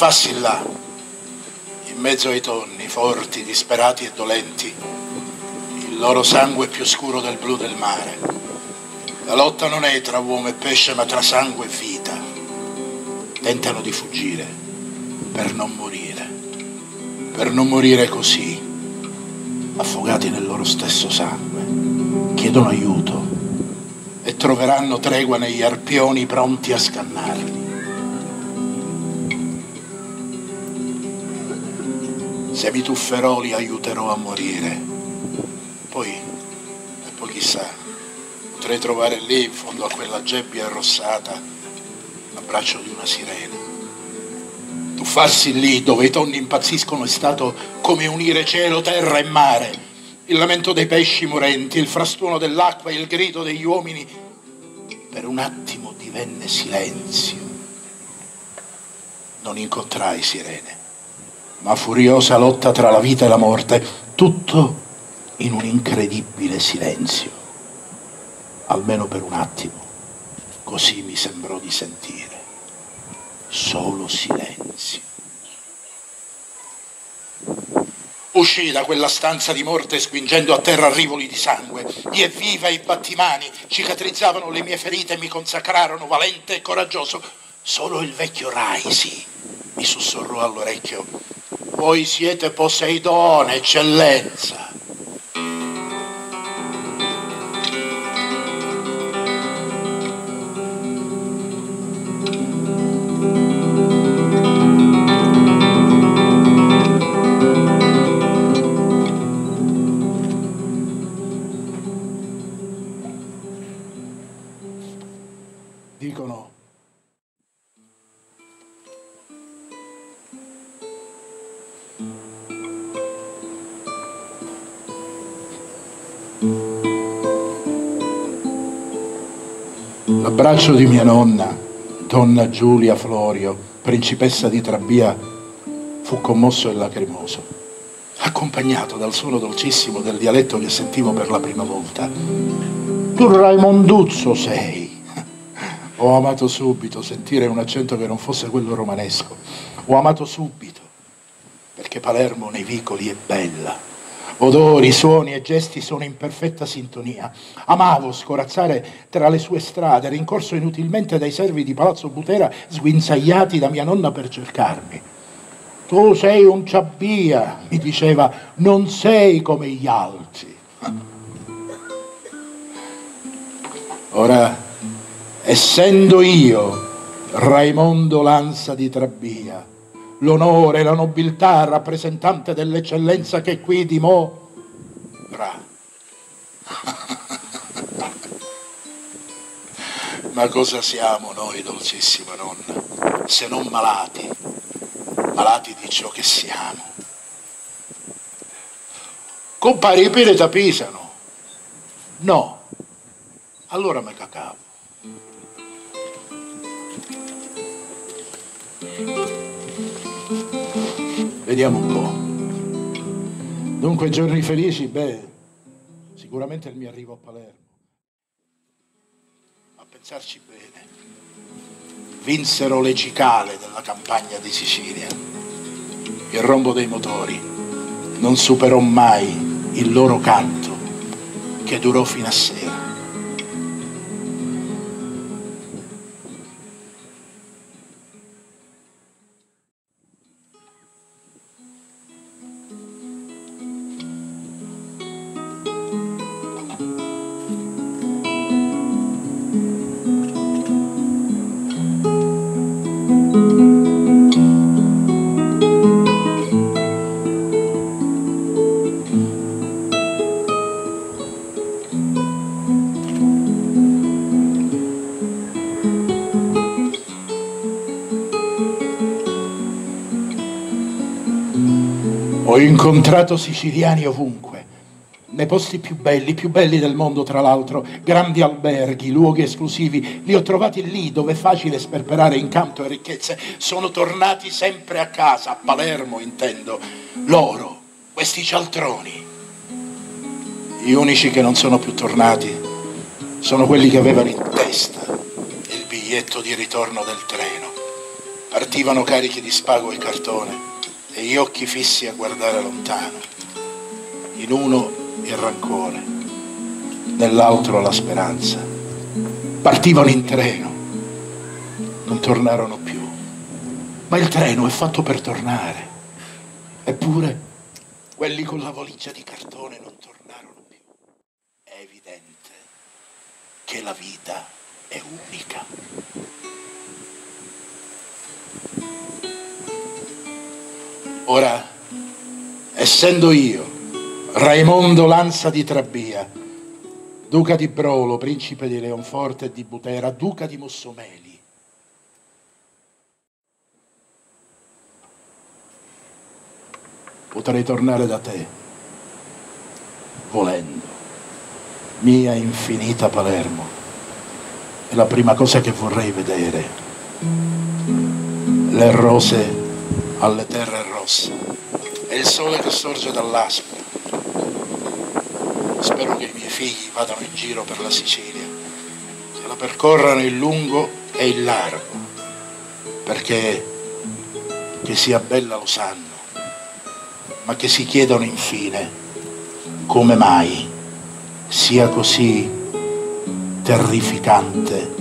tuffassi là, in mezzo ai tonni, forti, disperati e dolenti, il loro sangue più scuro del blu del mare. La lotta non è tra uomo e pesce, ma tra sangue e vita. Tentano di fuggire per non morire, per non morire così, affogati nel loro stesso sangue. Chiedono aiuto e troveranno tregua negli arpioni pronti a scannarli. Se mi tufferò li aiuterò a morire. Poi, e poi chissà, potrei trovare lì, in fondo a quella gebbia arrossata, l'abbraccio di una sirena. Tuffarsi lì dove i tonni impazziscono è stato come unire cielo, terra e mare. Il lamento dei pesci morenti, il frastuono dell'acqua, il grido degli uomini. Per un attimo divenne silenzio. Non incontrai sirene ma furiosa lotta tra la vita e la morte, tutto in un incredibile silenzio, almeno per un attimo, così mi sembrò di sentire, solo silenzio. Uscii da quella stanza di morte spingendo a terra rivoli di sangue. Gli evviva i battimani cicatrizzavano le mie ferite e mi consacrarono valente e coraggioso. Solo il vecchio Raisi mi sussurrò all'orecchio voi siete Poseidone, eccellenza. L'abbraccio di mia nonna, donna Giulia Florio, principessa di Trabia, fu commosso e lacrimoso, accompagnato dal suono dolcissimo del dialetto che sentivo per la prima volta. Tu Raimonduzzo sei. Ho amato subito sentire un accento che non fosse quello romanesco. Ho amato subito, perché Palermo nei vicoli è bella Odori, suoni e gesti sono in perfetta sintonia. Amavo scorazzare tra le sue strade, rincorso inutilmente dai servi di Palazzo Butera sguinzagliati da mia nonna per cercarmi. Tu sei un ciabbia, mi diceva, non sei come gli altri. Ora, essendo io Raimondo Lanza di Trabbia, l'onore, la nobiltà, rappresentante dell'eccellenza che qui dimora. Ma cosa siamo noi, dolcissima nonna, se non malati, malati di ciò che siamo? Compari i pile tapisano? No. Allora me cacavo. Vediamo un po'. Dunque, giorni felici, beh, sicuramente il mio arrivo a Palermo. A pensarci bene, vinsero le cicale della campagna di Sicilia. Il rombo dei motori non superò mai il loro canto che durò fino a sera. Incontrato siciliani ovunque, nei posti più belli, più belli del mondo tra l'altro, grandi alberghi, luoghi esclusivi, li ho trovati lì dove è facile sperperare incanto e ricchezze, sono tornati sempre a casa, a Palermo intendo, loro, questi cialtroni. Gli unici che non sono più tornati sono quelli che avevano in testa il biglietto di ritorno del treno. Partivano carichi di spago e cartone e gli occhi fissi a guardare lontano. In uno il rancore, nell'altro la speranza. Partivano in treno, non tornarono più. Ma il treno è fatto per tornare. Eppure quelli con la valigia di cartone non tornarono più. È evidente che la vita è unica. Ora, essendo io, Raimondo Lanza di Trabia, duca di Brolo, principe di Leonforte e di Butera, duca di Mossomeli, potrei tornare da te, volendo, mia infinita Palermo. È la prima cosa che vorrei vedere, le rose alle terre rosse e il sole che sorge dall'aspra. Spero che i miei figli vadano in giro per la Sicilia, che la percorrano in lungo e in largo, perché che sia bella lo sanno ma che si chiedono infine come mai sia così terrificante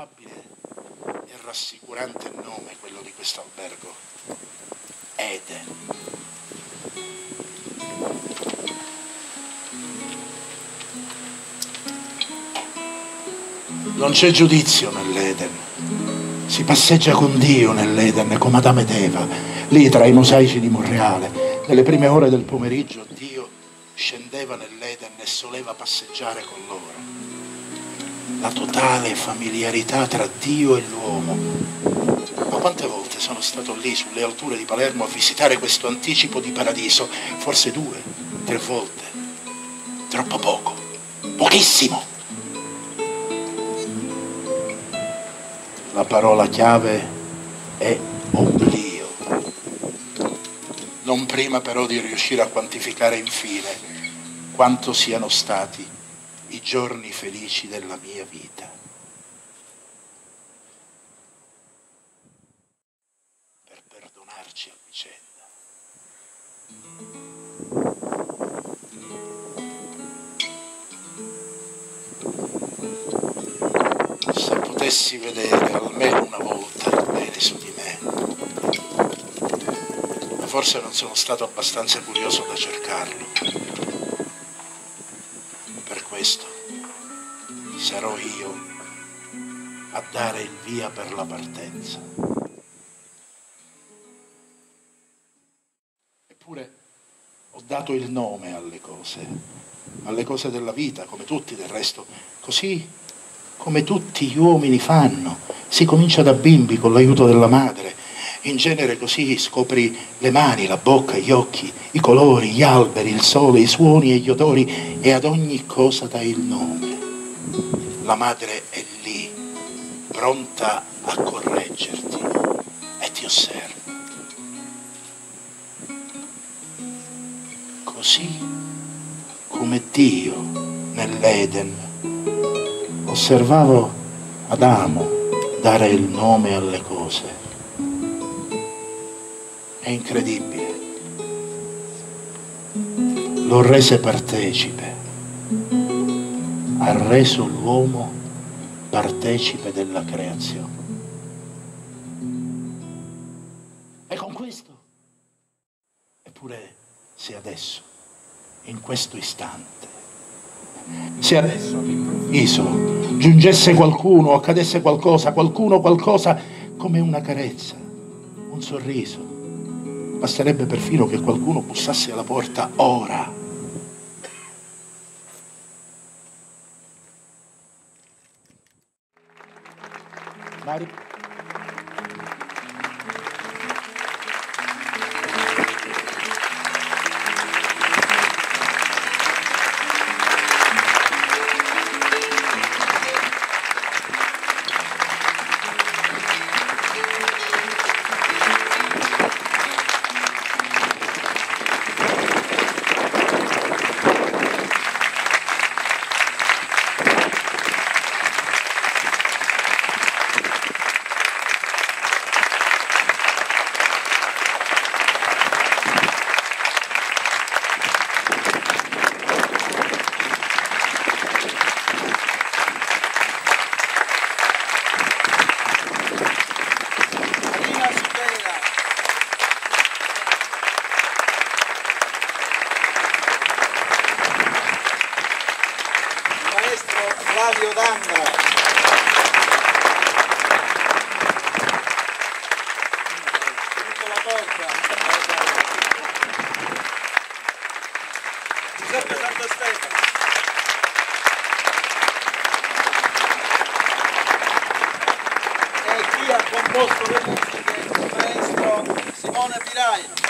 Affabile e rassicurante nome quello di questo albergo. Eden. Non c'è giudizio nell'Eden. Si passeggia con Dio nell'Eden come Adamo ed Eva, lì tra i mosaici di Monreale. Nelle prime ore del pomeriggio Dio scendeva nell'Eden e soleva passeggiare con loro. La totale familiarità tra Dio e l'uomo. Ma quante volte sono stato lì sulle alture di Palermo a visitare questo anticipo di paradiso? Forse due, tre volte. Troppo poco. Pochissimo. La parola chiave è oblio. Non prima però di riuscire a quantificare infine quanto siano stati i giorni felici della mia vita. Per perdonarci a vicenda. Se potessi vedere almeno una volta il bene su di me, forse non sono stato abbastanza curioso da cercarlo. Dare il via per la partenza. Eppure ho dato il nome alle cose, alle cose della vita, come tutti del resto, così come tutti gli uomini fanno. Si comincia da bimbi con l'aiuto della madre. In genere così scopri le mani, la bocca, gli occhi, i colori, gli alberi, il sole, i suoni e gli odori e ad ogni cosa dai il nome. La madre è lì, pronta a correggerti e ti osserva. Così come Dio nell'Eden osservavo Adamo dare il nome alle cose. È incredibile. Lo rese partecipe. Ha reso l'uomo partecipe della creazione. E con questo, eppure se adesso, in questo istante, se adesso all'improvviso giungesse qualcuno, accadesse qualcosa, qualcuno, qualcosa, come una carezza, un sorriso. Basterebbe perfino che qualcuno bussasse alla porta ora. Party. Le musiche? Il maestro Simone Piraino.